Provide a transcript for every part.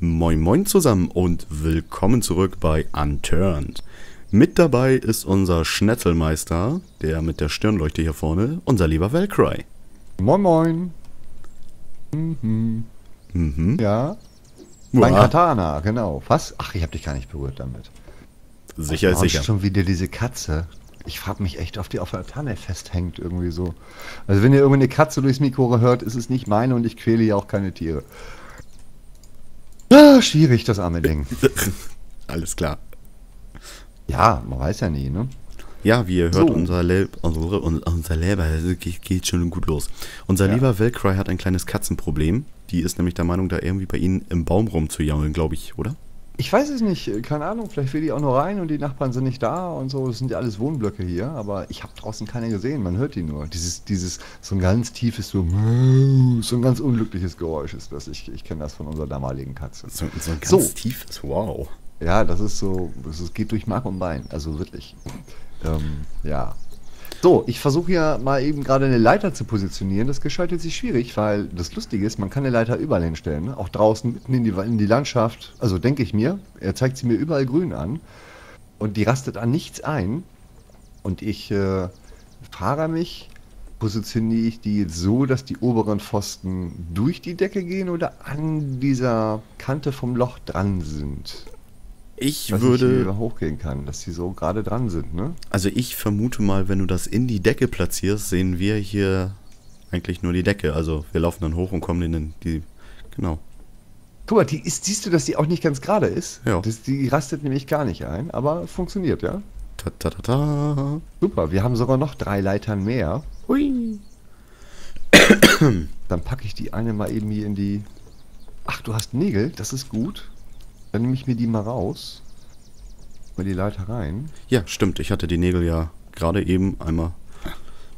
Moin Moin zusammen und willkommen zurück bei Unturned. Mit dabei ist unser Schnetzelmeister, der mit der Stirnleuchte hier vorne, unser lieber Velcry. Moin Moin. Mhm. Mhm. Ja. Mein Katana, genau. Was? Ach, ich habe dich gar nicht berührt damit. sicher ist sicher. schon wieder diese Katze. Ich frage mich echt, ob die auf der Tanne festhängt irgendwie so. Also wenn ihr irgendwie eine Katze durchs Mikro hört, ist es nicht meine und ich quäle ja auch keine Tiere. Ah, schwierig, das arme Ding. Alles klar. Ja, man weiß ja nie, ne? Ja, wie ihr hört, So. unser, Le unsere, un- unser Leber also geht, geht schon gut los. Unser Ja. lieber Velcry hat ein kleines Katzenproblem. Die ist nämlich der Meinung, da irgendwie bei Ihnen im Baum rumzujaulen, glaube ich, oder? Ich weiß es nicht, keine Ahnung, vielleicht will die auch nur rein und die Nachbarn sind nicht da und so. Das sind ja alles Wohnblöcke hier, aber ich habe draußen keine gesehen, man hört die nur. Dieses, dieses, so ein ganz tiefes, so, so ein ganz unglückliches Geräusch ist das. Ich, ich kenne das von unserer damaligen Katze. So, so ein ganz So. tiefes Wow. Ja, das ist so, das ist, geht durch Mark und Bein, also wirklich. Ähm, ja. So, ich versuche ja mal eben gerade eine Leiter zu positionieren. Das gestaltet sich schwierig, weil das Lustige ist, man kann eine Leiter überall hinstellen. Ne? Auch draußen mitten in die, in die Landschaft. Also denke ich mir, er zeigt sie mir überall grün an. Und die rastet an nichts ein. Und ich äh, frage mich, positioniere ich die jetzt so, dass die oberen Pfosten durch die Decke gehen oder an dieser Kante vom Loch dran sind? Ich hier würde, wieder hochgehen kann, dass die so gerade dran sind, ne? also ich vermute mal, wenn du das in die Decke platzierst, sehen wir hier eigentlich nur die Decke. Also wir laufen dann hoch und kommen in den, die, genau. Guck mal, die ist, siehst du, dass die auch nicht ganz gerade ist? Ja. Das, die rastet nämlich gar nicht ein, aber funktioniert, ja? Ta ta ta ta. Super, wir haben sogar noch drei Leitern mehr. Hui. Dann packe ich die eine mal eben hier in die... Ach, du hast Nägel, das ist gut. Dann nehme ich mir die mal raus. Mal die Leiter rein. Ja, stimmt. Ich hatte die Nägel ja gerade eben einmal.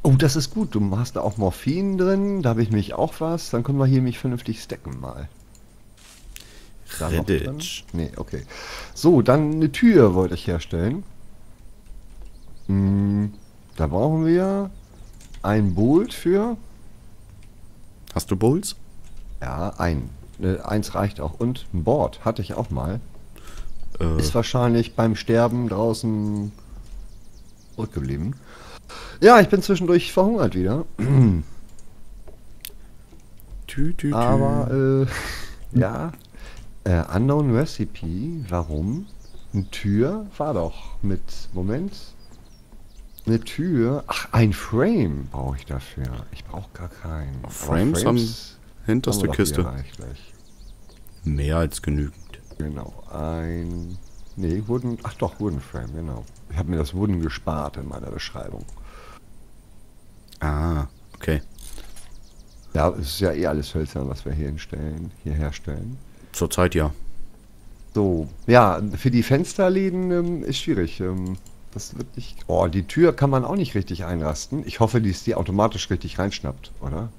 Oh, das ist gut. Du hast da auch Morphin drin. Da habe ich mich auch was. Dann können wir hier mich vernünftig stacken mal. Redditch. Nee, okay. So, dann eine Tür wollte ich herstellen. Hm, da brauchen wir ein Bolt für. Hast du Bowls? Ja, ein. Eins reicht auch. Und ein Board hatte ich auch mal. Äh, Ist wahrscheinlich beim Sterben draußen zurückgeblieben. Ja, ich bin zwischendurch verhungert wieder. tü, tü, tü. Aber, äh, ja. Äh, Unknown Recipe, warum? Eine Tür war doch mit, Moment. Eine Tür, ach, ein Frame brauche ich dafür. Ich brauche gar keinen. Frames haben hinterste Kiste. Mehr als genügend. Genau, ein, nee, Wooden, ach doch, Wooden Frame, genau. Ich habe mir das Wooden gespart in meiner Beschreibung. Ah, okay. Ja, es ist ja eh alles hölzern, was wir hier hinstellen, hier herstellen. Zurzeit ja. So, ja, für die Fensterläden ähm, ist schwierig. Ähm, das wird nicht. Oh, die Tür kann man auch nicht richtig einrasten. Ich hoffe, die ist die automatisch richtig reinschnappt, oder?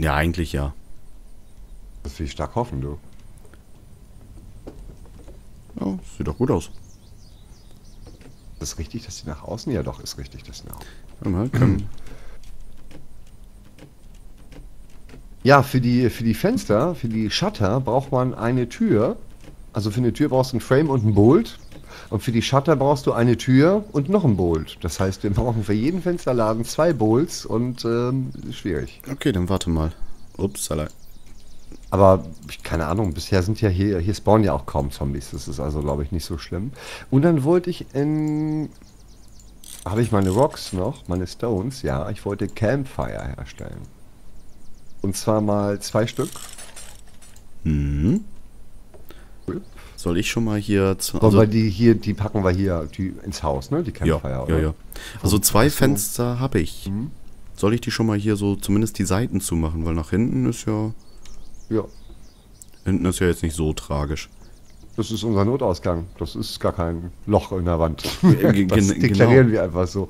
Ja, eigentlich ja. Das will ich stark hoffen, du. ja. Sieht doch gut aus. Ist richtig, dass die nach außen? Ja, doch, ist richtig, dass die nach außen. Mal, kann, Ja, für die, für die Fenster, für die Shutter braucht man eine Tür. Also für eine Tür brauchst du ein Frame und ein Bolt. Und für die Shutter brauchst du eine Tür und noch ein Bolt. Das heißt, wir brauchen für jeden Fensterladen zwei Bolts und ähm, schwierig. okay, dann warte mal. Ups, allein. Aber keine Ahnung, bisher sind ja hier, hier spawnen ja auch kaum Zombies. Das ist also, glaube ich, nicht so schlimm. Und dann wollte ich in. Habe ich meine Rocks noch, meine Stones? Ja, ich wollte Campfire herstellen. Und zwar mal zwei Stück. Mhm. Soll ich schon mal hier zu, also, die hier, die packen wir hier die, ins Haus, ne? Die ja, Campfire, ja, ja. Also zwei. Fenster habe ich. Mhm. Soll ich die schon mal hier so zumindest die Seiten zumachen, weil nach hinten ist ja Ja, hinten ist ja jetzt nicht so tragisch. das ist unser Notausgang. Das ist gar kein Loch in der Wand. Ge- das deklarieren genau. wir einfach so.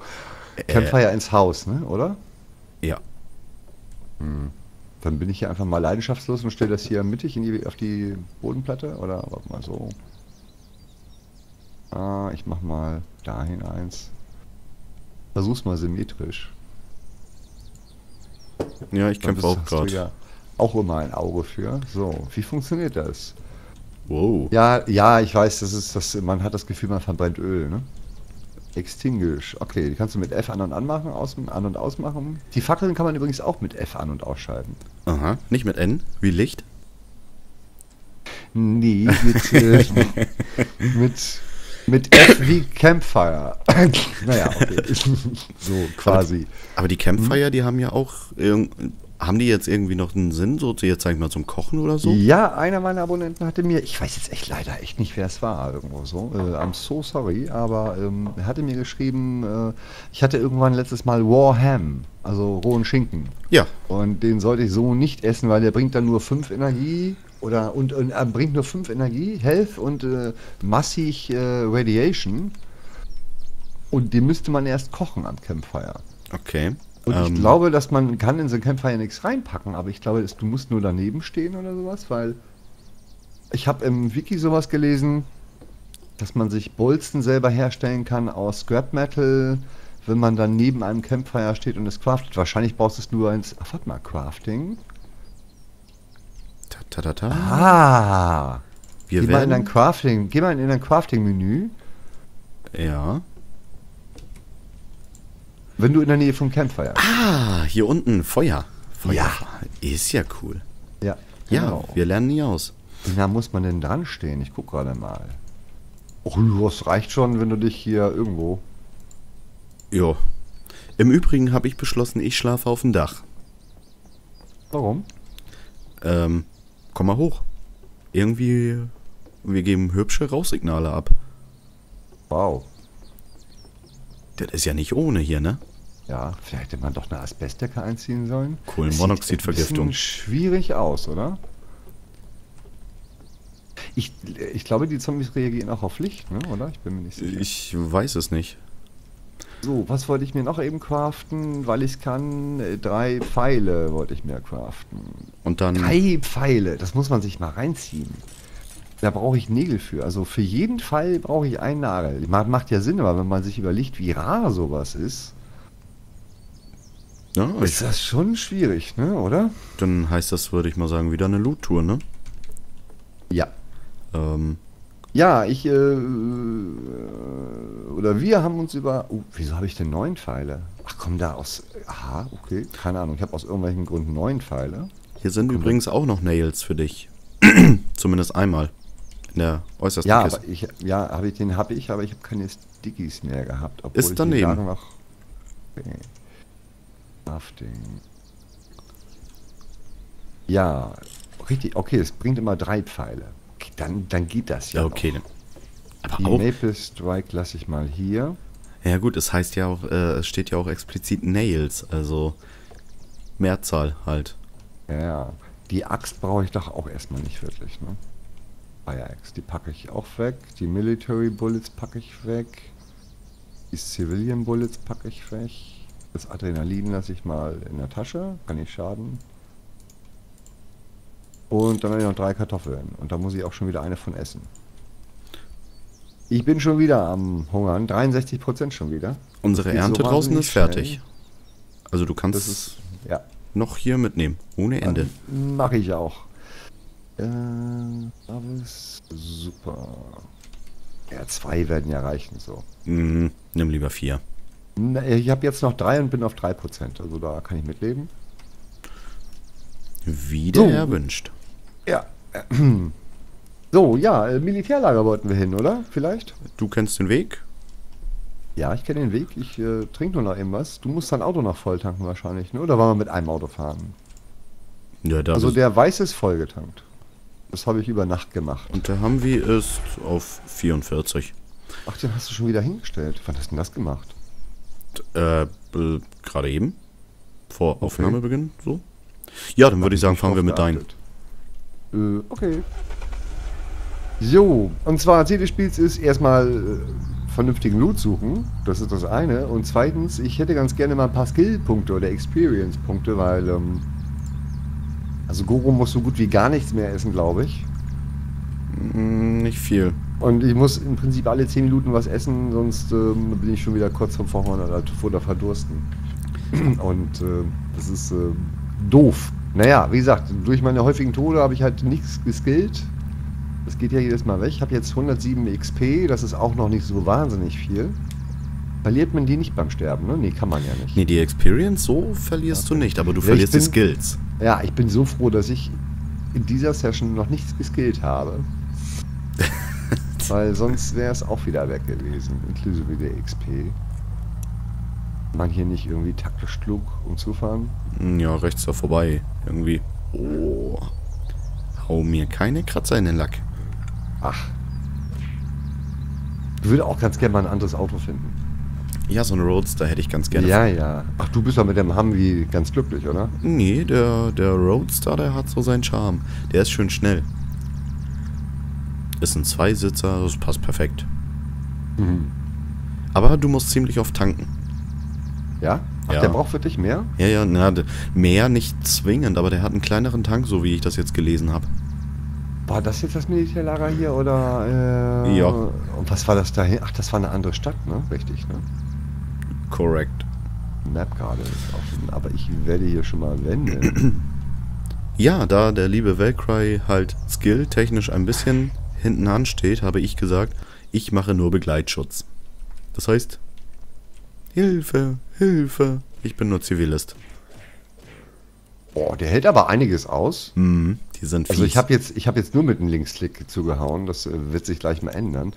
Campfire ins Haus, ne? Oder? Ja. Dann bin ich hier einfach mal leidenschaftslos und stelle das hier mittig die, auf die Bodenplatte. Oder warte mal so. Ah, ich mach mal dahin eins. Versuch's mal symmetrisch. Ja, ich kämpfe auch gerade. ja auch immer ein Auge für. So, wie funktioniert das? Wow. Ja, ja, ich weiß, das ist das, man hat das Gefühl, man verbrennt Öl, ne? Extinguish. Okay, die kannst du mit F an und anmachen, aus, an und ausmachen. Die Fackeln kann man übrigens auch mit F an und ausschalten. Aha. Nicht mit N, wie Licht? Nee, mit, äh, mit, mit F wie Campfire. naja, okay. so quasi. Aber die Campfire, die haben ja auch. Haben die jetzt irgendwie noch einen Sinn, so zu- jetzt sag ich mal zum Kochen oder so? Ja, einer meiner Abonnenten hatte mir, ich weiß jetzt echt leider echt nicht, wer es war, irgendwo so. Äh, I'm so sorry, aber ähm, er hatte mir geschrieben, äh, ich hatte irgendwann letztes Mal Raw Ham, also rohen Schinken. Ja. Und den sollte ich so nicht essen, weil der bringt dann nur 5 Energie oder und, und er bringt nur 5 Energie, Health und äh, massig äh, Radiation. Und den müsste man erst kochen am Campfire. Okay. Und Ähm, ich glaube, dass man kann in so ein Campfire nichts reinpacken, aber ich glaube, du musst nur daneben stehen oder sowas, weil ich habe im Wiki sowas gelesen, dass man sich Bolzen selber herstellen kann aus Scrap Metal, wenn man dann neben einem Campfire steht und es craftet. Wahrscheinlich brauchst du es nur ins, ach, warte mal, Crafting. Ta, ta, ta, ta. Ah! Wir geh mal in dein. Crafting, geh mal in dein Crafting-Menü, Ja. Wenn du in der Nähe vom Campfire bist. Ah, hier unten Feuer. Feuer. Ja. Ist ja cool. Ja, Ja, genau. wir lernen nie aus. Wie nah muss man denn dran stehen? Ich guck gerade mal. Oh, das reicht schon, wenn du dich hier irgendwo. Jo. Im Übrigen habe ich beschlossen, ich schlafe auf dem Dach. Warum? Ähm, komm mal hoch. Irgendwie, wir geben hübsche Rauchsignale ab. Wow. Das ist ja nicht ohne hier, ne? Ja, vielleicht hätte man doch eine Asbestdecke einziehen sollen. Kohlenmonoxidvergiftung. Das sieht schwierig aus, oder? Ich, ich glaube, die Zombies reagieren auch auf Licht, ne? oder? Ich bin mir nicht sicher. Ich weiß es nicht. So, was wollte ich mir noch eben craften? Weil ich kann. Äh, Drei Pfeile wollte ich mir craften. Und dann. Drei Pfeile, das muss man sich mal reinziehen. Da brauche ich Nägel für. Also für jeden Pfeil brauche ich einen Nagel. Macht ja Sinn, aber wenn man sich überlegt, wie rar sowas ist, Ja, ist das schon schwierig, ne? Oder? dann heißt das, würde ich mal sagen, wieder eine Loot-Tour, ne? Ja. Ähm, Ja, ich, äh, oder wir haben uns über, oh, wieso habe ich denn neun Pfeile? Ach komm, da aus, aha, okay, keine Ahnung, ich habe aus irgendwelchen Gründen neun Pfeile. hier sind übrigens auch noch Nails für dich. Zumindest einmal. In der äußersten Ja, Kiste. aber ich, ja, habe ich, den habe ich, aber ich habe keine Stickies mehr gehabt. Obwohl Ist ich die daneben. Noch, okay. Crafting. Ja, richtig, okay, es bringt immer drei Pfeile. Okay, dann, dann geht das ja okay. noch. Aber Die auch. Maple Strike lasse ich mal hier. Ja gut, es heißt ja auch, äh, es steht ja auch explizit Nails, also Mehrzahl halt. Ja, ja. Die Axt brauche ich doch auch erstmal nicht wirklich, ne? Fire Axe, die packe ich auch weg. Die Military Bullets packe ich weg. Die Civilian Bullets packe ich weg. Das Adrenalin lasse ich mal in der Tasche, kann nicht schaden. Und dann habe ich noch drei Kartoffeln. Und da muss ich auch schon wieder eine von essen. Ich bin schon wieder am Hungern. 63% schon wieder. Unsere Geht so Ernte draußen ist fertig. schnell. Also du kannst Das ist, ja, noch hier mitnehmen, ohne Ende. Mache ich auch. Äh, Service, super. Ja, zwei werden ja reichen so. Mhm, nimm lieber vier. Ich habe jetzt noch drei und bin auf 3%, also da kann ich mitleben. Wie der So. Herr wünscht. Ja. So, ja, äh, Militärlager wollten wir hin, oder? Vielleicht? Du kennst den Weg? Ja, ich kenne den Weg. Ich äh, trinke nur noch eben was. Du musst dein Auto noch voll tanken wahrscheinlich, ne? Oder wollen wir mit einem Auto fahren? Ja, da also der Weiß ist vollgetankt. Das habe ich über Nacht gemacht. Und der Humvee ist auf 44. Ach, den hast du schon wieder hingestellt. Wann hast du denn das gemacht? Äh, äh, gerade eben. Vor Aufnahmebeginn, so. Ja, dann würde ich sagen, fahren wir mit deinen. Äh, okay. So, und zwar Ziel des Spiels ist erstmal äh, vernünftigen Loot suchen. Das ist das eine. Und zweitens, ich hätte ganz gerne mal ein paar Skill-Punkte oder Experience-Punkte, weil, ähm, also Goro muss so gut wie gar nichts mehr essen, glaube ich. Mm, Nicht viel. Und ich muss im Prinzip alle 10 Minuten was essen, sonst ähm, bin ich schon wieder kurz vom Verhungern oder, oder Verdursten. Und äh, das ist äh, doof. Naja, wie gesagt, durch meine häufigen Tode habe ich halt nichts geskillt. Das geht ja jedes Mal weg. Ich habe jetzt 107 XP, das ist auch noch nicht so wahnsinnig viel. Verliert man die nicht beim Sterben, ne? Nee, kann man ja nicht. Nee, die Experience so verlierst okay. du nicht, aber du ja, verlierst bin, die Skills. Ja, ich bin so froh, dass ich in dieser Session noch nichts geskillt habe. Weil sonst wäre es auch wieder weg gewesen, inklusive der XP. Man hier nicht irgendwie taktisch klug umzufahren? Ja, rechts da vorbei. Irgendwie. Oh. Hau mir keine Kratzer in den Lack. Ach. Ich würde auch ganz gerne mal ein anderes Auto finden. Ja, so ein Roadster hätte ich ganz gerne. Ja, ja. Ach, du bist doch mit dem Humvee ganz glücklich, oder? Nee, der, der Roadster, der hat so seinen Charme. Der ist schön schnell. Ist ein Zweisitzer, das passt perfekt. Mhm. Aber du musst ziemlich oft tanken. Ja? Ach, ja. der braucht für dich mehr? Ja, ja, na, mehr nicht zwingend, aber der hat einen kleineren Tank, so wie ich das jetzt gelesen habe. War das jetzt das Militärlager hier oder? Äh, ja. Und was war das da? Ach, das war eine andere Stadt, ne? Richtig, ne? Correct. Map gerade ist offen, aber ich werde hier schon mal wenden. Ja, da der liebe Valkyrie halt skill-technisch ein bisschen hinten ansteht, habe ich gesagt, ich mache nur Begleitschutz. Das heißt, Hilfe, Hilfe, ich bin nur Zivilist. Boah, der hält aber einiges aus. Mhm, die sind fies. Also ich habe jetzt, hab jetzt nur mit einem Linksklick zugehauen, das äh, wird sich gleich mal ändern.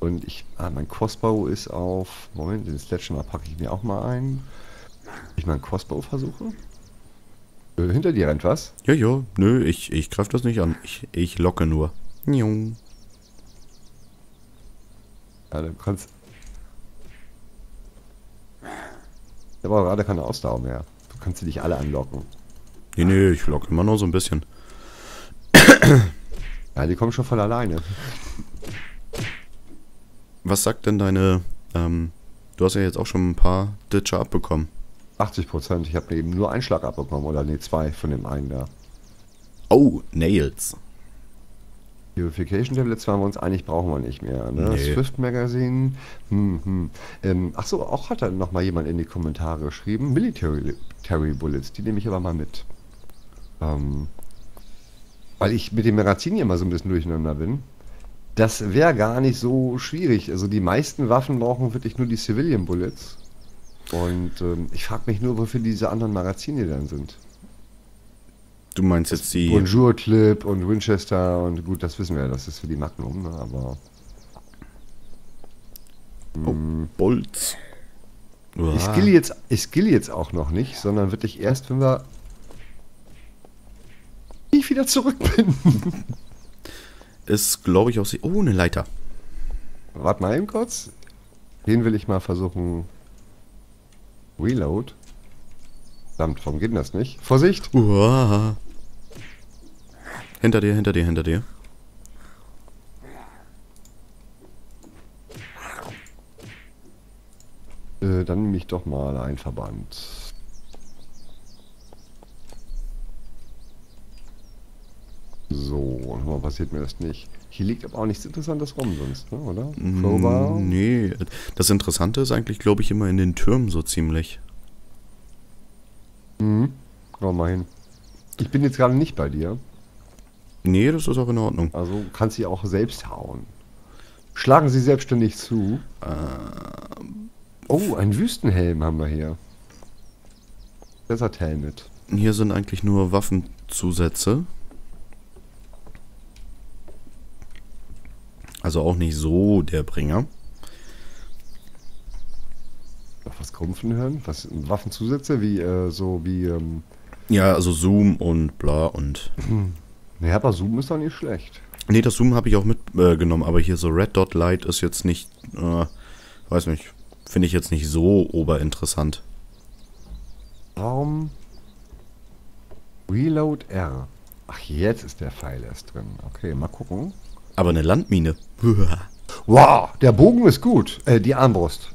Und ich, ah, mein Crossbow ist auf, Moment, den Sledgehammer packe ich mir auch mal ein. Ich meinen Crossbow versuche. Äh, hinter dir rennt was? Ja, ja, nö, ich, ich greife das nicht an. Ich, ich locke nur. Njung. Ja, du kannst. Ich habe gerade keine Ausdauer mehr. Du kannst sie dich alle anlocken. Nee, nee, ich locke immer nur so ein bisschen. Ja, die kommen schon von alleine. Was sagt denn deine, ähm, du hast ja jetzt auch schon ein paar Ditcher abbekommen. 80 Prozent. Ich habe eben nur einen Schlag abbekommen. Oder nee, zwei von dem einen da. Oh, Nails. Purification Tablets waren wir uns einig, brauchen wir nicht mehr. Ne? Nee. Swift Magazine. Hm, hm. Ähm, achso, auch hat da noch mal jemand in die Kommentare geschrieben. Military Bullets, die nehme ich aber mal mit. Ähm, weil ich mit dem Magazin hier mal so ein bisschen durcheinander bin. Das wäre gar nicht so schwierig. Also die meisten Waffen brauchen wirklich nur die Civilian Bullets. Und ähm, ich frage mich nur, wofür diese anderen Magazine dann sind. Du meinst jetzt die. Bonjour Clip und Winchester und gut, das wissen wir ja, das ist für die Magnum, ne? aber. Oh, hm. Bolts. Ich skill, jetzt, ich skill jetzt auch noch nicht, sondern wirklich erst, wenn wir. ich wieder zurück bin. ist, glaube ich, auch sie. Oh, eine Leiter. Warte mal eben kurz. Den will ich mal versuchen. Reload. Verdammt, warum geht denn das nicht? Vorsicht! Uah. Hinter dir, hinter dir, hinter dir. Äh, dann nehme ich doch mal ein Verband. So, warum passiert mir das nicht? Hier liegt aber auch nichts Interessantes rum sonst, ne? oder? Mm, Crowbar? Nee, das Interessante ist eigentlich, glaube ich, immer in den Türmen so ziemlich. Mhm. Schau mal hin. Ich bin jetzt gerade nicht bei dir. Nee, das ist auch in Ordnung. Also kannst sie auch selbst hauen. Schlagen sie selbstständig zu. Ähm, oh, ein Wüstenhelm haben wir hier. Desert Helmet. Hier sind eigentlich nur Waffenzusätze. Also auch nicht so der Bringer. Noch was Krumpfen hören? Was Waffenzusätze wie äh, so wie ähm Ja, also Zoom und bla und. Ja, aber Zoom ist doch nicht schlecht. Nee, das Zoom habe ich auch mitgenommen, äh, aber hier so Red Dot Light ist jetzt nicht, äh, weiß nicht, finde ich jetzt nicht so oberinteressant. Warum? Reload R. Ach, jetzt ist der Pfeil erst drin. Okay, mal gucken. Aber eine Landmine. wow, der Bogen ist gut. Äh, die Armbrust.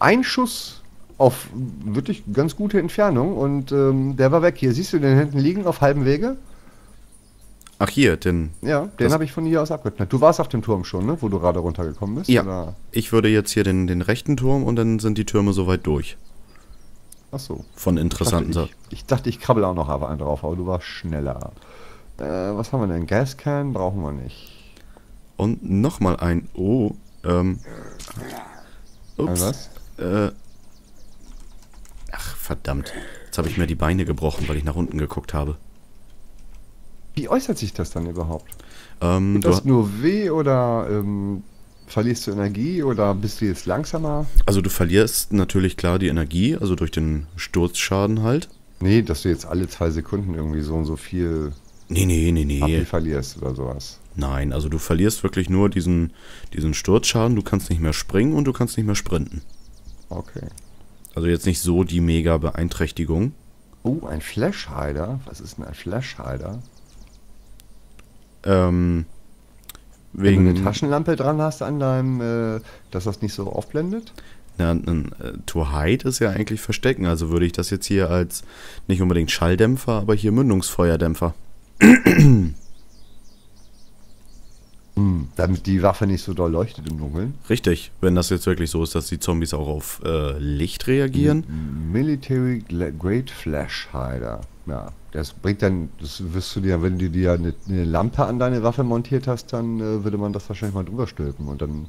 Ein Schuss auf wirklich ganz gute Entfernung und ähm, der war weg. Hier siehst du den hinten liegen auf halbem Wege. Ach hier, den. Ja, den habe ich von hier aus abgeknallt. Du warst auf dem Turm schon, ne? Wo du gerade runtergekommen bist? Ja. Oder? Ich würde jetzt hier den, den rechten Turm und dann sind die Türme soweit durch. Ach so. Von interessanten Sachen. Ich, ich, dachte, ich krabbel auch noch einen drauf, aber du warst schneller. Äh, was haben wir denn? Gascan brauchen wir nicht. Und nochmal ein. Oh, ähm. Ups. Ein was? Äh. Verdammt. Jetzt habe ich mir die Beine gebrochen, weil ich nach unten geguckt habe. Wie äußert sich das dann überhaupt? Ähm, Tut du, das nur weh oder ähm, verlierst du Energie oder bist du jetzt langsamer? also du verlierst natürlich klar die Energie, also durch den Sturzschaden halt. Nee, dass du jetzt alle zwei Sekunden irgendwie so und so viel Nee, nee, nee, nee. verlierst oder sowas. Nein, also du verlierst wirklich nur diesen, diesen Sturzschaden, du kannst nicht mehr springen und du kannst nicht mehr sprinten. Okay. Also jetzt nicht so die mega Beeinträchtigung. Oh, ein Flashhider. Was ist denn ein Flashhider? Ähm, Wenn wegen du eine Taschenlampe dran hast an deinem, äh, dass das nicht so aufblendet? Na, ein, äh, to hide ist ja eigentlich verstecken, also würde ich das jetzt hier als nicht unbedingt Schalldämpfer, aber hier Mündungsfeuerdämpfer. Hm, damit die Waffe nicht so doll leuchtet im Dunkeln. Richtig, wenn das jetzt wirklich so ist, dass die Zombies auch auf äh, Licht reagieren. Military Gla- Great Flash Hider. Ja, das bringt dann, das wirst du dir, wenn du dir eine, eine Lampe an deine Waffe montiert hast, dann äh, würde man das wahrscheinlich mal drüber stülpen und dann,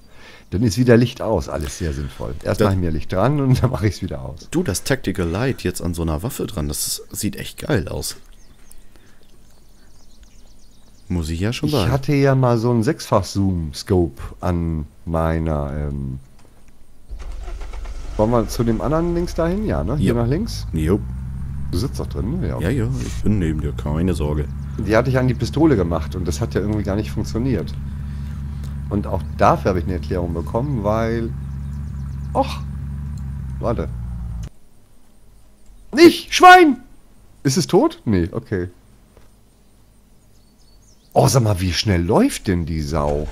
dann ist wieder Licht aus. Alles sehr sinnvoll. Erst mache ich mir Licht dran und dann mache ich es wieder aus. Du, das Tactical Light jetzt an so einer Waffe dran, das sieht echt geil aus. Muss ich ja schon Ich sagen. hatte ja mal so einen Sechsfach-Zoom-Scope an meiner. Ähm Wollen wir zu dem anderen links dahin? Ja, ne? Hier Ja. nach links? Jo. Du sitzt doch drin, ne? Ja, ja, ich bin neben dir, keine Sorge. Die hatte ich an die Pistole gemacht und das hat ja irgendwie gar nicht funktioniert. Und auch dafür habe ich eine Erklärung bekommen, weil. Och! Warte. Nicht! Schwein! Ist es tot? Nee, okay. Oh, sag mal, wie schnell läuft denn die Sau?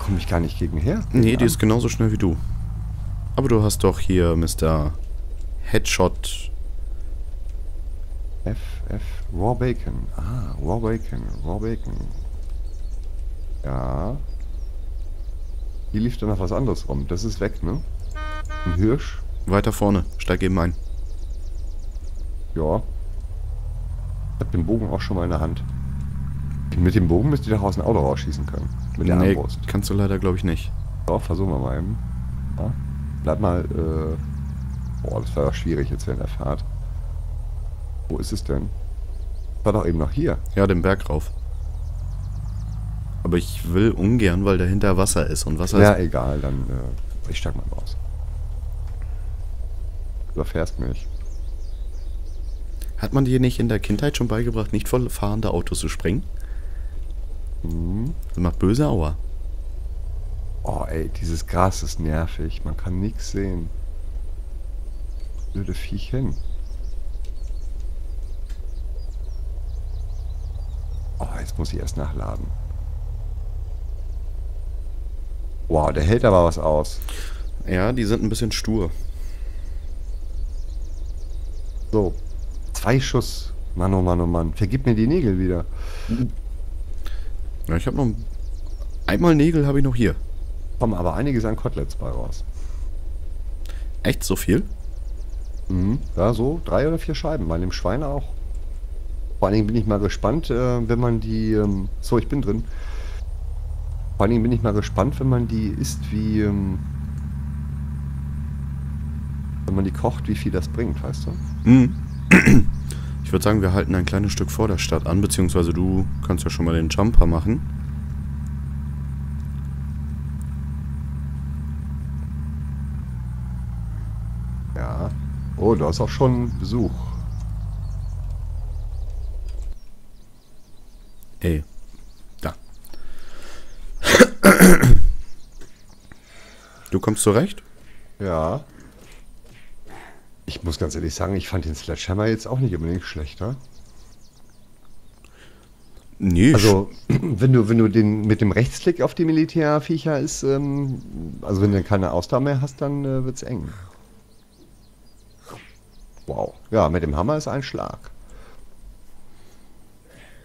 Komme ich gar nicht gegen her? Nee, die ist genauso schnell wie du. Aber du hast doch hier Mr. Headshot. F, F, Raw Bacon. Ah, Raw Bacon, Raw Bacon. Ja. Hier lief dann noch was anderes rum. Das ist weg, ne? Ein Hirsch. Weiter vorne, steig eben ein. Ja. Ich hab den Bogen auch schon mal in der Hand. Mit dem Bogen müsst ihr doch aus dem Auto rausschießen können. Mit der nee, Armbrust. kannst du leider, glaube ich, nicht. So, versuchen wir mal eben. Ja. Bleib mal, äh. Boah, das war doch schwierig jetzt während der Fahrt. Wo ist es denn? War doch eben noch hier. Ja, den Berg rauf. Aber ich will ungern, weil dahinter Wasser ist. Und Wasser Ja, ist. egal, dann. Äh, ich steig mal raus. Du überfährst mich. Hat man dir nicht in der Kindheit schon beigebracht, nicht voll fahrende Autos zu springen? Das macht böse Aua. Oh, ey, dieses Gras ist nervig. Man kann nichts sehen. Blöde Viechchen. Oh, jetzt muss ich erst nachladen. Wow, der hält aber was aus. Ja, die sind ein bisschen stur. So. Zwei Schuss. Mann, oh Mann, oh Mann. Vergib mir die Nägel wieder. Ja, ich habe noch. ein- Einmal Nägel habe ich noch hier. Kommen aber einiges an Koteletts bei raus. Echt so viel? Mhm. Ja, so drei oder vier Scheiben. Bei dem Schwein auch. Vor allen Dingen bin ich mal gespannt, äh, wenn man die. Ähm, so, ich bin drin. Vor allen Dingen bin ich mal gespannt, wenn man die isst, wie. Ähm, wenn man die kocht, wie viel das bringt, weißt du? Mhm. Ich würde sagen, wir halten ein kleines Stück vor der Stadt an, beziehungsweise du kannst ja schon mal den Jumper machen. Ja. Oh, du hast auch schon Besuch. Ey. Da. Du kommst zurecht? Ja. Ich muss ganz ehrlich sagen, ich fand den Sledgehammer jetzt auch nicht unbedingt schlechter. Nee. Also, wenn du, wenn du den mit dem Rechtsklick auf die Militärviecher ist, ähm, also wenn du keine Ausdauer mehr hast, dann äh, wird's eng. Wow. Ja, mit dem Hammer ist ein Schlag.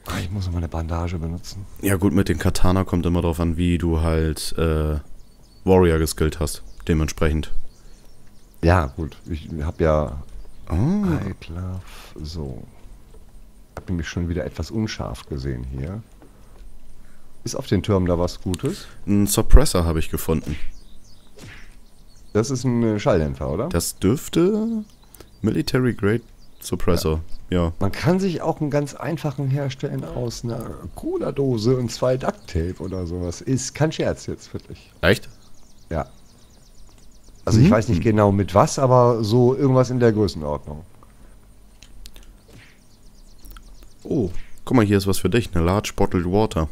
Ah, Ich muss noch mal eine Bandage benutzen. Ja gut, mit den Katana kommt immer drauf an, wie du halt äh, Warrior geskillt hast. Dementsprechend. Ja, gut. Ich habe ja Ah, I Glove, so. habe nämlich schon wieder etwas unscharf gesehen hier. Ist auf den Türmen da was Gutes? Ein Suppressor habe ich gefunden. Das ist ein äh, Schalldämpfer, oder? Das dürfte Military Grade Suppressor. Ja. Man kann sich auch einen ganz einfachen herstellen aus einer Cola-Dose und zwei Ducktape oder sowas. Ist kein Scherz jetzt, wirklich. Echt? Ja. Also ich Mhm. weiß nicht genau mit was, aber so irgendwas in der Größenordnung. Oh, guck mal, hier ist was für dich. Eine Large Bottled Water.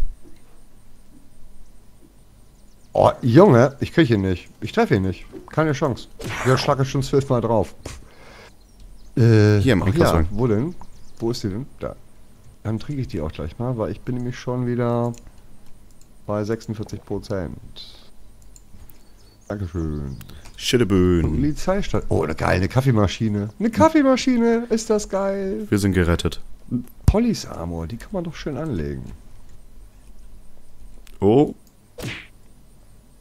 Oh, Junge, ich kriege ihn nicht. Ich treffe ihn nicht. Keine Chance. Der Schlag ist schon zwölfmal drauf. Äh, Hier im ja, wo denn? Wo ist die denn? Da. Dann trinke ich die auch gleich mal, weil ich bin nämlich schon wieder bei 46 Prozent. Dankeschön. Schitteböen. Polizeistadt. Oh, eine geile Kaffeemaschine. Eine Kaffeemaschine, ist das geil. Wir sind gerettet. Pollys Armor, die kann man doch schön anlegen. Oh,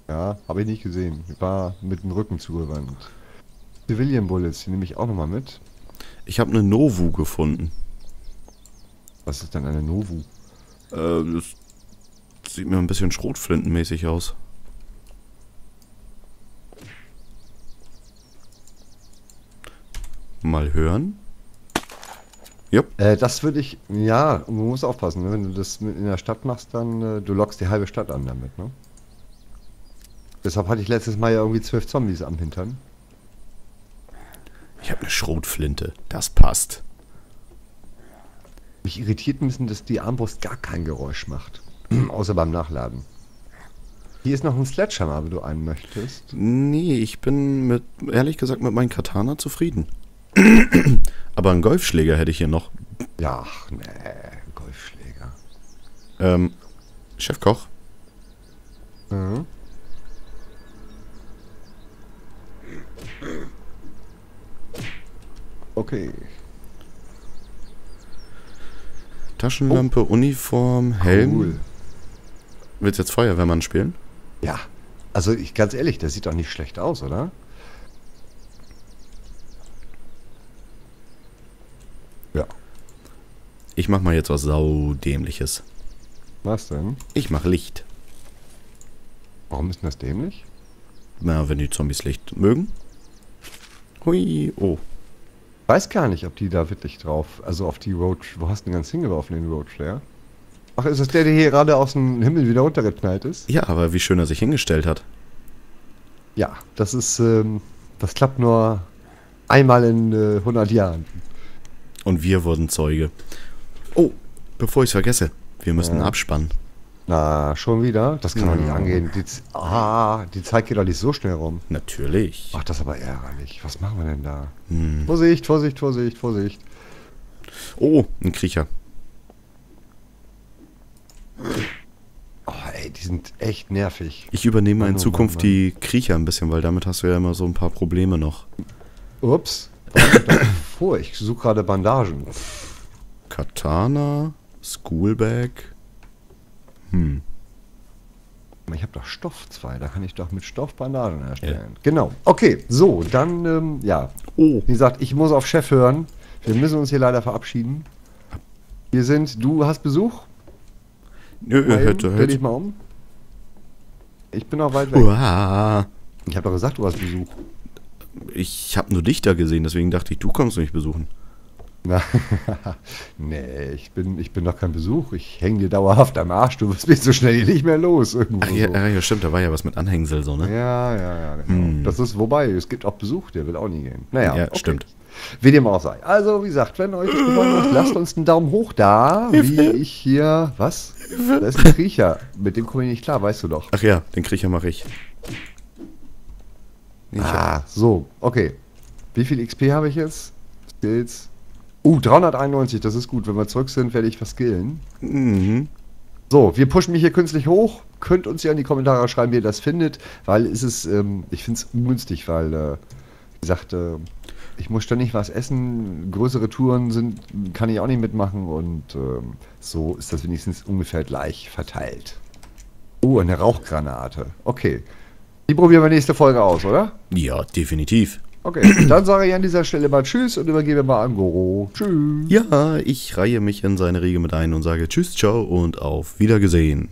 Ja, habe ich nicht gesehen. Ich war mit dem Rücken zugewandt. Civilian Bullets, die nehme ich auch nochmal mit. ich habe eine Novu gefunden. Was ist denn eine Novu? Äh, das sieht mir ein bisschen Schrotflintenmäßig aus. Mal hören. Jupp. Äh, das würde ich, ja, man muss aufpassen, ne? wenn du das in der Stadt machst, dann äh, du lockst die halbe Stadt an damit, ne? Deshalb hatte ich letztes Mal ja irgendwie zwölf Zombies am Hintern. Ich habe eine Schrotflinte. Das passt. Mich irritiert ein bisschen, dass die Armbrust gar kein Geräusch macht. Außer beim Nachladen. Hier ist noch ein Sledgehammer, wenn du einen möchtest. Nee, ich bin mit, ehrlich gesagt, mit meinem Katana zufrieden. Aber einen Golfschläger hätte ich hier noch. Ja, ach, nee, Golfschläger. Ähm, Chefkoch, Mhm. Okay. Taschenlampe, Uniform, Helm. Cool. Willst du jetzt Feuerwehrmann spielen? Ja. Also ich ganz ehrlich, der sieht doch nicht schlecht aus, oder? Ich mach mal jetzt was saudämliches. Was denn? Ich mach Licht. Warum ist denn das dämlich? Na, wenn die Zombies Licht mögen. Hui, oh. Weiß gar nicht, ob die da wirklich drauf, also auf die Road, wo hast du denn ganz hingeworfen, den Road Flare? Ach, ist das der, der hier gerade aus dem Himmel wieder runtergeknallt ist? Ja, aber wie schön er sich hingestellt hat. Ja, das ist, ähm, das klappt nur einmal in äh, 100 Jahren. Und wir wurden Zeuge. Oh, bevor ich's vergesse, wir müssen Ja. abspannen. Na, schon wieder? Das kann doch nicht Ja. angehen. Die, ah, die Zeit geht doch nicht so schnell rum. Natürlich. Ach, das ist aber ärgerlich. Was machen wir denn da? Hm. Vorsicht, Vorsicht, Vorsicht, Vorsicht. Oh, ein Kriecher. Oh, ey, die sind echt nervig. Ich übernehme Mann, in Zukunft Mann, Mann. die Kriecher ein bisschen, weil damit hast du ja immer so ein paar Probleme noch. Ups. Ich vor? Ich suche gerade Bandagen. Katana, Schoolbag. Hm. Ich habe doch Stoff 2, da kann ich doch mit Stoff Bandagen herstellen. Genau. Okay, so, dann, ähm, ja. Oh, Wie gesagt, ich muss auf Chef hören. Wir müssen uns hier leider verabschieden. Wir sind, du hast Besuch? nö, eben, hätte, Dreh dich hätte. mal um. Ich bin auch weit weg. Uah. Ich habe doch gesagt, du hast Besuch. Ich habe nur dich da gesehen, deswegen dachte ich, du kommst mich besuchen. Na, nee, ich bin, ich bin doch kein Besuch. Ich hänge dir dauerhaft am Arsch. Du wirst mich so schnell nicht mehr los. Irgendwo Ach ja, so. ja, ja, stimmt, da war ja was mit Anhängsel so, ne? Ja, ja, ja, genau. Hm. Das ist, wobei, es gibt auch Besuch, der will auch nie gehen. Naja, Ja, stimmt. Wie dem auch sei. Also, wie gesagt, wenn euch das gefallen hat, lasst uns einen Daumen hoch da, wie Hilfe. ich hier, was? Da ist ein Kriecher. Mit dem komme ich nicht klar, weißt du doch. Ach ja, den Kriecher mache ich. ich Ah, so, okay. Wie viel XP habe ich jetzt? Skills. Uh, 391, das ist gut. Wenn wir zurück sind, werde ich verskillen. Mhm. So, wir pushen mich hier künstlich hoch. Könnt uns ja in die Kommentare schreiben, wie ihr das findet, weil es ist, ähm, ich finde es ungünstig, weil, äh, wie gesagt, äh, ich muss ständig was essen. Größere Touren sind, kann ich auch nicht mitmachen und ähm, so ist das wenigstens ungefähr gleich verteilt. Oh, eine Rauchgranate. Okay. Die probieren wir nächste Folge aus, oder? Ja, definitiv. Okay, dann sage ich an dieser Stelle mal Tschüss und übergebe mal an Goro. Tschüss. Ja, ich reihe mich in seine Riege mit ein und sage Tschüss, ciao und auf Wiedergesehen.